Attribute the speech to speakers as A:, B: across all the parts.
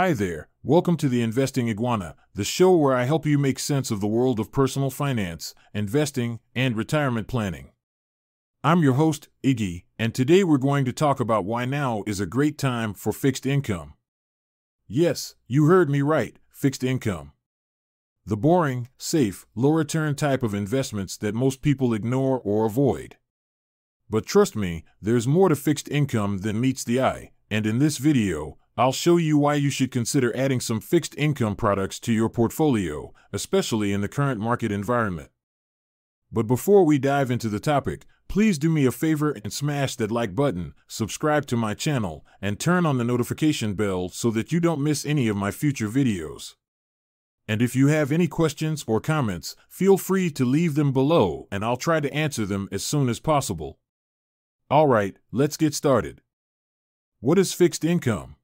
A: Hi there, welcome to the Investing Iguana, the show where I help you make sense of the world of personal finance, investing, and retirement planning. I'm your host, Iggy, and today we're going to talk about why now is a great time for fixed income. Yes, you heard me right, fixed income. The boring, safe, low return type of investments that most people ignore or avoid. But trust me, there's more to fixed income than meets the eye, and in this video, I'll show you why you should consider adding some fixed income products to your portfolio, especially in the current market environment. But before we dive into the topic, please do me a favor and smash that like button, subscribe to my channel, and turn on the notification bell so that you don't miss any of my future videos. And if you have any questions or comments, feel free to leave them below and I'll try to answer them as soon as possible. Alright, let's get started. What is fixed income?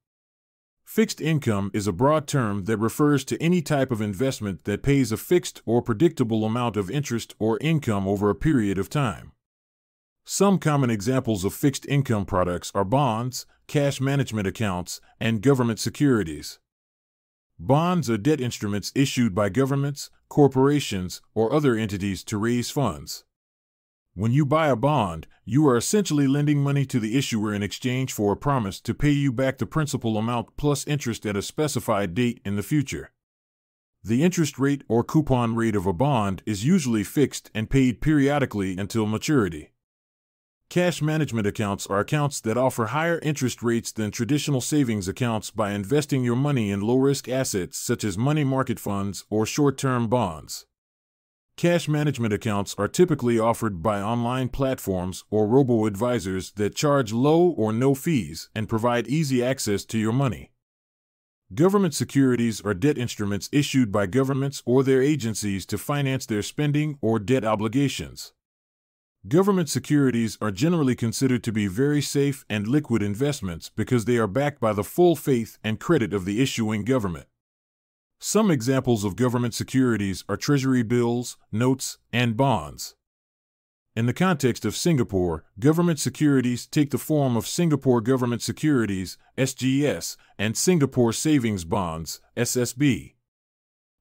A: Fixed income is a broad term that refers to any type of investment that pays a fixed or predictable amount of interest or income over a period of time. Some common examples of fixed income products are bonds, cash management accounts, and government securities. Bonds are debt instruments issued by governments, corporations, or other entities to raise funds. When you buy a bond, you are essentially lending money to the issuer in exchange for a promise to pay you back the principal amount plus interest at a specified date in the future. The interest rate or coupon rate of a bond is usually fixed and paid periodically until maturity. Cash management accounts are accounts that offer higher interest rates than traditional savings accounts by investing your money in low risk assets such as money market funds or short term bonds. Cash management accounts are typically offered by online platforms or robo advisors that charge low or no fees and provide easy access to your money. Government securities are debt instruments issued by governments or their agencies to finance their spending or debt obligations. Government securities are generally considered to be very safe and liquid investments because they are backed by the full faith and credit of the issuing government. Some examples of government securities are treasury bills, notes, and bonds. In the context of Singapore, government securities take the form of Singapore Government Securities, SGS, and Singapore Savings Bonds, SSB.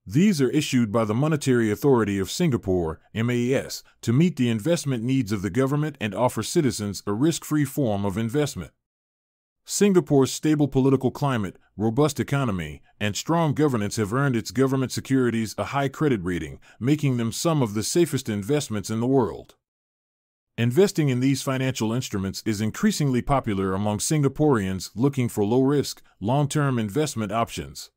A: These are issued by the Monetary Authority of Singapore, MAS, to meet the investment needs of the government and offer citizens a risk free form of investment. Singapore's stable political climate, robust economy, and strong governance have earned its government securities a high credit rating, making them some of the safest investments in the world. Investing in these financial instruments is increasingly popular among Singaporeans looking for low risk, long term investment options.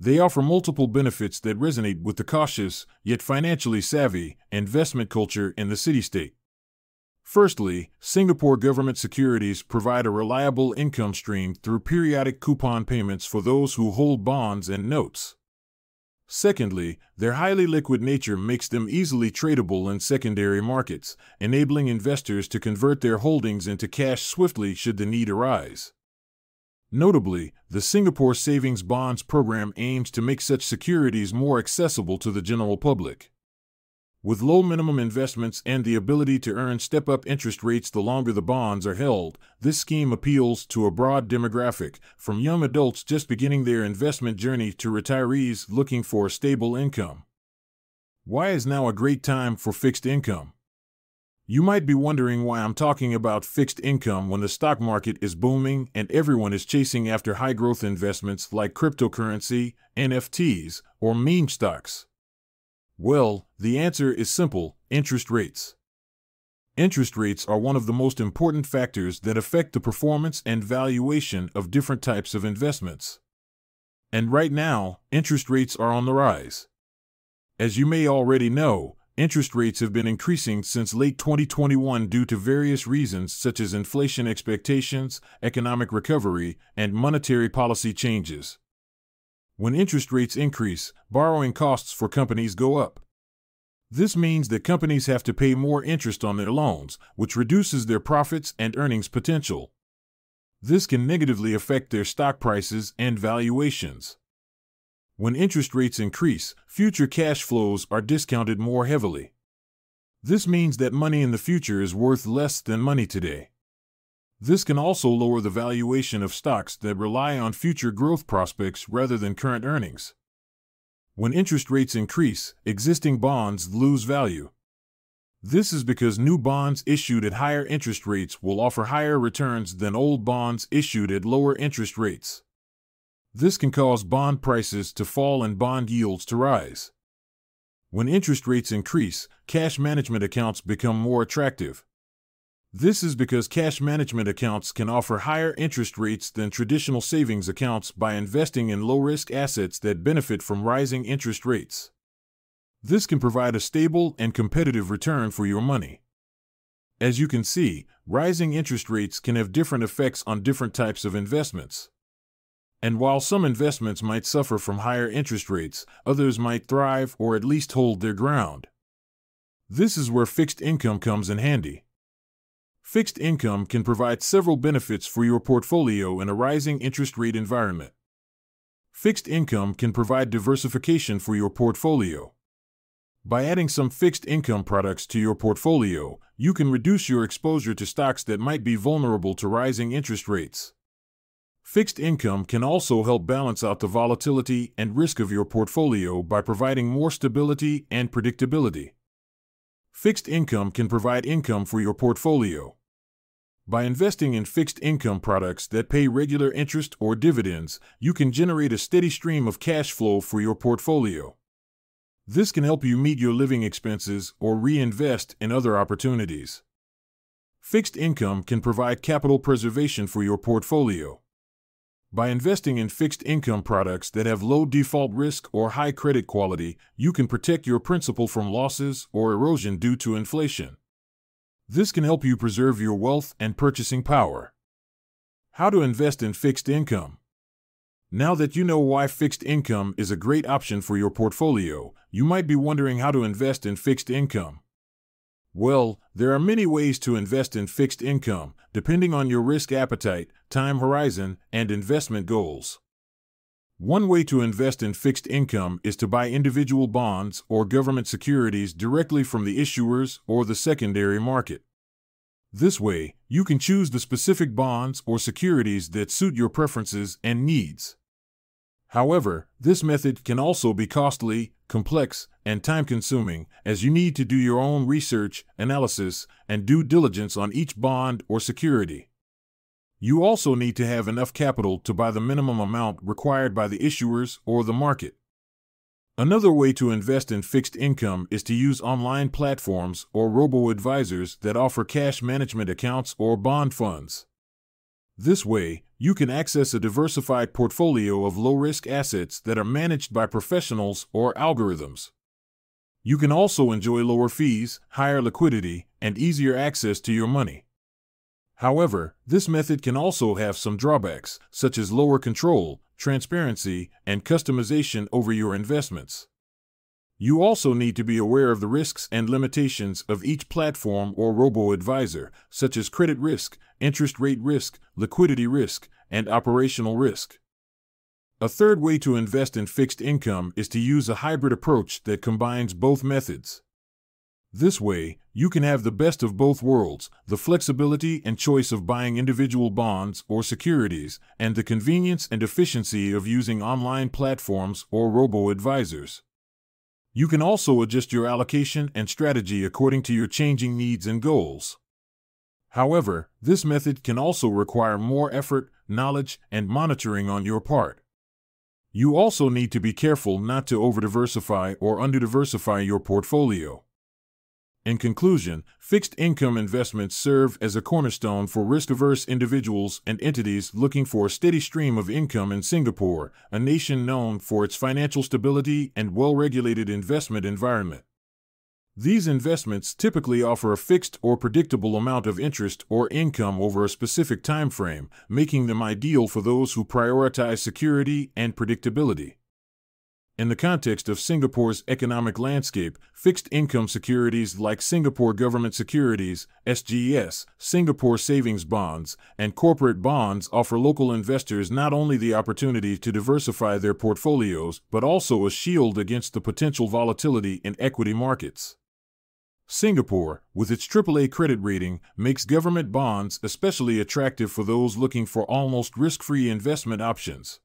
A: They offer multiple benefits that resonate with the cautious, yet financially savvy, investment culture in the city state. Firstly, Singapore government securities provide a reliable income stream through periodic coupon payments for those who hold bonds and notes. Secondly, their highly liquid nature makes them easily tradable in secondary markets, enabling investors to convert their holdings into cash swiftly should the need arise. Notably, the Singapore Savings Bonds program aims to make such securities more accessible to the general public. With low minimum investments and the ability to earn step up interest rates the longer the bonds are held, this scheme appeals to a broad demographic, from young adults just beginning their investment journey to retirees looking for a stable income. Why is now a great time for fixed income? You might be wondering why I'm talking about fixed income when the stock market is booming and everyone is chasing after high growth investments like cryptocurrency, NFTs, or meme stocks. Well, the answer is simple interest rates. Interest rates are one of the most important factors that affect the performance and valuation of different types of investments. And right now, interest rates are on the rise. As you may already know, interest rates have been increasing since late 2021 due to various reasons such as inflation expectations, economic recovery, and monetary policy changes. When interest rates increase, borrowing costs for companies go up. This means that companies have to pay more interest on their loans, which reduces their profits and earnings potential. This can negatively affect their stock prices and valuations. When interest rates increase, future cash flows are discounted more heavily. This means that money in the future is worth less than money today. This can also lower the valuation of stocks that rely on future growth prospects rather than current earnings. When interest rates increase, existing bonds lose value. This is because new bonds issued at higher interest rates will offer higher returns than old bonds issued at lower interest rates. This can cause bond prices to fall and bond yields to rise. When interest rates increase, cash management accounts become more attractive. This is because cash management accounts can offer higher interest rates than traditional savings accounts by investing in low risk assets that benefit from rising interest rates. This can provide a stable and competitive return for your money. As you can see, rising interest rates can have different effects on different types of investments. And while some investments might suffer from higher interest rates, others might thrive or at least hold their ground. This is where fixed income comes in handy. Fixed income can provide several benefits for your portfolio in a rising interest rate environment. Fixed income can provide diversification for your portfolio. By adding some fixed income products to your portfolio, you can reduce your exposure to stocks that might be vulnerable to rising interest rates. Fixed income can also help balance out the volatility and risk of your portfolio by providing more stability and predictability. Fixed income can provide income for your portfolio. By investing in fixed income products that pay regular interest or dividends, you can generate a steady stream of cash flow for your portfolio. This can help you meet your living expenses or reinvest in other opportunities. Fixed income can provide capital preservation for your portfolio. By investing in fixed income products that have low default risk or high credit quality, you can protect your principal from losses or erosion due to inflation. This can help you preserve your wealth and purchasing power. How to invest in fixed income. Now that you know why fixed income is a great option for your portfolio, you might be wondering how to invest in fixed income. Well, there are many ways to invest in fixed income, depending on your risk appetite, time horizon, and investment goals. One way to invest in fixed income is to buy individual bonds or government securities directly from the issuers or the secondary market. This way, you can choose the specific bonds or securities that suit your preferences and needs. However, this method can also be costly, complex, and time consuming, as you need to do your own research, analysis, and due diligence on each bond or security. You also need to have enough capital to buy the minimum amount required by the issuers or the market. Another way to invest in fixed income is to use online platforms or robo advisors that offer cash management accounts or bond funds. This way, you can access a diversified portfolio of low risk assets that are managed by professionals or algorithms. You can also enjoy lower fees, higher liquidity, and easier access to your money. However, this method can also have some drawbacks, such as lower control, transparency, and customization over your investments. You also need to be aware of the risks and limitations of each platform or robo advisor, such as credit risk, interest rate risk, liquidity risk, and operational risk. A third way to invest in fixed income is to use a hybrid approach that combines both methods. This way, you can have the best of both worlds the flexibility and choice of buying individual bonds or securities, and the convenience and efficiency of using online platforms or robo advisors. You can also adjust your allocation and strategy according to your changing needs and goals. However, this method can also require more effort, knowledge, and monitoring on your part. You also need to be careful not to over-diversify or under-diversify your portfolio. In conclusion, fixed income investments serve as a cornerstone for risk averse individuals and entities looking for a steady stream of income in Singapore, a nation known for its financial stability and well regulated investment environment. These investments typically offer a fixed or predictable amount of interest or income over a specific time frame, making them ideal for those who prioritize security and predictability. In the context of Singapore's economic landscape, fixed income securities like Singapore Government Securities, SGS, Singapore Savings Bonds, and corporate bonds offer local investors not only the opportunity to diversify their portfolios, but also a shield against the potential volatility in equity markets. Singapore, with its AAA credit rating, makes government bonds especially attractive for those looking for almost risk free investment options.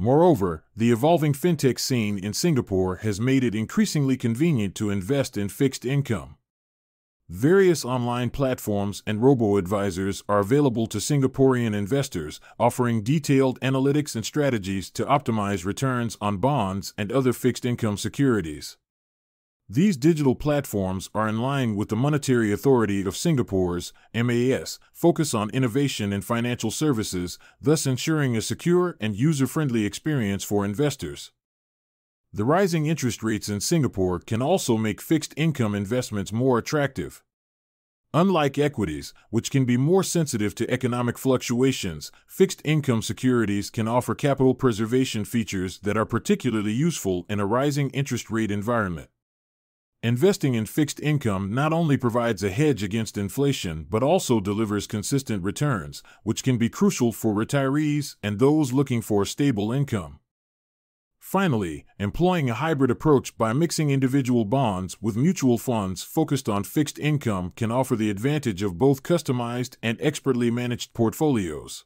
A: Moreover, the evolving fintech scene in Singapore has made it increasingly convenient to invest in fixed income. Various online platforms and robo advisors are available to Singaporean investors, offering detailed analytics and strategies to optimize returns on bonds and other fixed income securities. These digital platforms are in line with the Monetary Authority of Singapore's MAS focus on innovation in financial services, thus ensuring a secure and user friendly experience for investors. The rising interest rates in Singapore can also make fixed income investments more attractive. Unlike equities, which can be more sensitive to economic fluctuations, fixed income securities can offer capital preservation features that are particularly useful in a rising interest rate environment. Investing in fixed income not only provides a hedge against inflation but also delivers consistent returns, which can be crucial for retirees and those looking for a stable income. Finally, employing a hybrid approach by mixing individual bonds with mutual funds focused on fixed income can offer the advantage of both customized and expertly managed portfolios.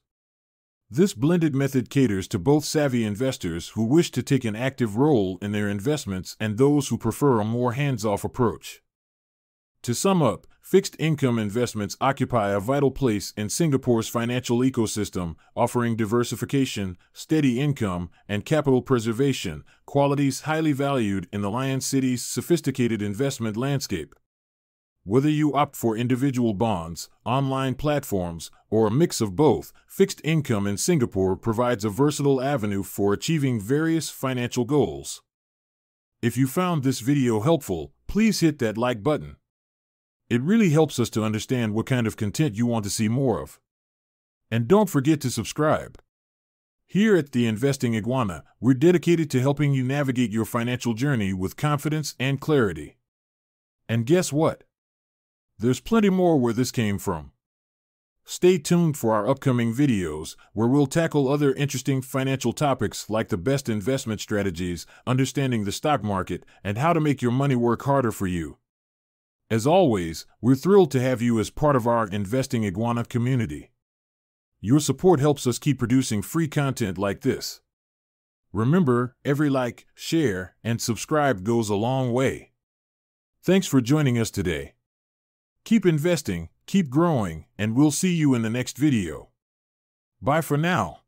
A: This blended method caters to both savvy investors who wish to take an active role in their investments and those who prefer a more hands off approach. To sum up, fixed income investments occupy a vital place in Singapore's financial ecosystem, offering diversification, steady income, and capital preservation, qualities highly valued in the Lion City's sophisticated investment landscape. Whether you opt for individual bonds, online platforms, or a mix of both, fixed income in Singapore provides a versatile avenue for achieving various financial goals. If you found this video helpful, please hit that like button. It really helps us to understand what kind of content you want to see more of. And don't forget to subscribe. Here at the Investing Iguana, we're dedicated to helping you navigate your financial journey with confidence and clarity. And guess what? There's plenty more where this came from. Stay tuned for our upcoming videos, where we'll tackle other interesting financial topics like the best investment strategies, understanding the stock market, and how to make your money work harder for you. As always, we're thrilled to have you as part of our Investing Iguana community. Your support helps us keep producing free content like this. Remember, every like, share, and subscribe goes a long way. Thanks for joining us today. Keep investing, keep growing, and we'll see you in the next video. Bye for now.